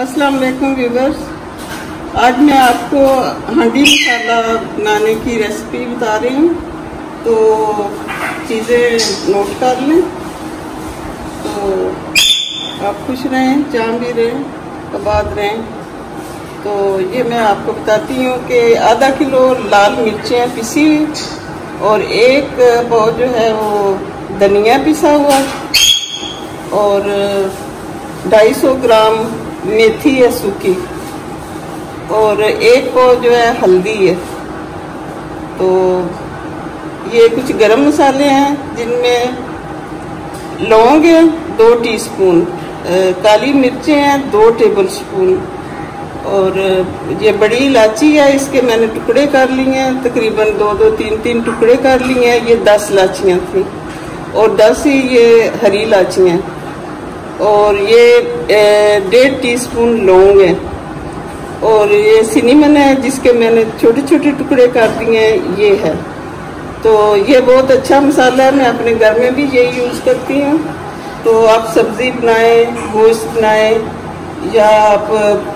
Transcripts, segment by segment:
अस्सलाम वालेकुम व्यूवर्स आज मैं आपको हंडी मसाला बनाने की रेसिपी बता रही हूँ। तो चीज़ें नोट कर लें। तो आप खुश रहें जहाँ भी रहें आबाद रहें। तो ये मैं आपको बताती हूँ कि आधा किलो लाल मिर्चें पिसी और एक पाव जो है वो धनिया पिसा हुआ और 250 ग्राम मेथी है सूखी और एक पाव जो है हल्दी है। तो ये कुछ गरम मसाले हैं, जिनमें लौंग है, दो टीस्पून काली मिर्चें हैं, दो टेबल स्पून और ये बड़ी इलायची है, इसके मैंने टुकड़े कर लिए हैं, तकरीबन दो दो, तीन तीन टुकड़े कर लिए हैं, ये दस इलाचियाँ थी। और दस ही ये हरी इलाचियाँ और ये डेढ़ टीस्पून लौंग है। और ये सिनीमन है, जिसके मैंने छोटे छोटे टुकड़े कर दिए हैं, ये है। तो ये बहुत अच्छा मसाला है, मैं अपने घर में भी यही यूज़ करती हूँ। तो आप सब्ज़ी बनाएँ गोश्त बनाएँ, या आप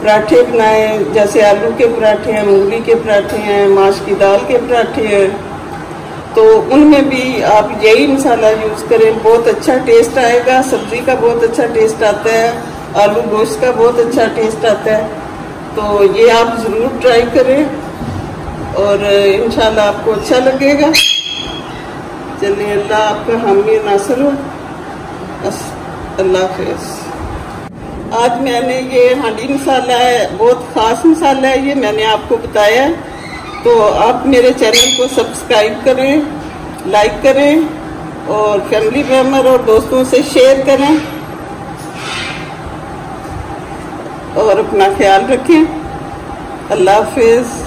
पराठे बनाएँ, जैसे आलू के पराठे हैं मूंगली के पराठे हैं माश की दाल के पराठे हैं। तो उनमें भी आप यही मसाला यूज़ करें, बहुत अच्छा टेस्ट आएगा, सब्ज़ी का बहुत अच्छा टेस्ट आता है, आलू गोश्त का बहुत अच्छा टेस्ट आता है। तो ये आप ज़रूर ट्राई करें और इंशाल्लाह आपको अच्छा लगेगा। चलिए अल्लाह आपका हामी नासर हो। अल्लाह हाफिज़। आज मैंने ये हांडी मसाला है, बहुत ख़ास मसाला है, ये मैंने आपको बताया है। तो आप मेरे चैनल को सब्सक्राइब करें, लाइक करें और फैमिली मेंबर और दोस्तों से शेयर करें और अपना ख्याल रखें। अल्लाह हाफिज़।